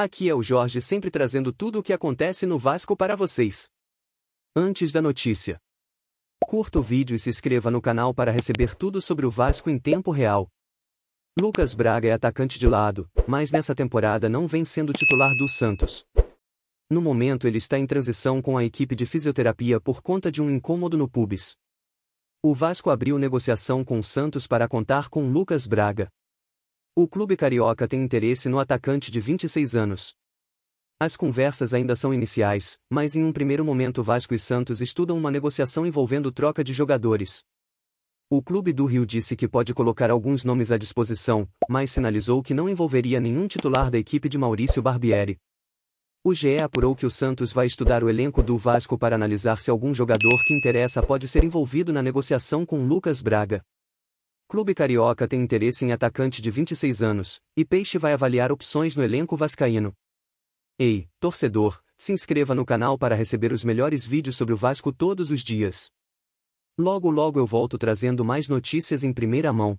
Aqui é o Jorge sempre trazendo tudo o que acontece no Vasco para vocês. Antes da notícia. Curta o vídeo e se inscreva no canal para receber tudo sobre o Vasco em tempo real. Lucas Braga é atacante de lado, mas nessa temporada não vem sendo titular do Santos. No momento ele está em transição com a equipe de fisioterapia por conta de um incômodo no pubis. O Vasco abriu negociação com o Santos para contar com Lucas Braga. O clube carioca tem interesse no atacante de 26 anos. As conversas ainda são iniciais, mas em um primeiro momento Vasco e Santos estudam uma negociação envolvendo troca de jogadores. O clube do Rio disse que pode colocar alguns nomes à disposição, mas sinalizou que não envolveria nenhum titular da equipe de Maurício Barbieri. O GE apurou que o Santos vai estudar o elenco do Vasco para analisar se algum jogador que interessa pode ser envolvido na negociação com Lucas Braga. Clube Carioca tem interesse em atacante de 26 anos, e Peixe vai avaliar opções no elenco vascaíno. Ei, torcedor, se inscreva no canal para receber os melhores vídeos sobre o Vasco todos os dias. Logo logo eu volto trazendo mais notícias em primeira mão.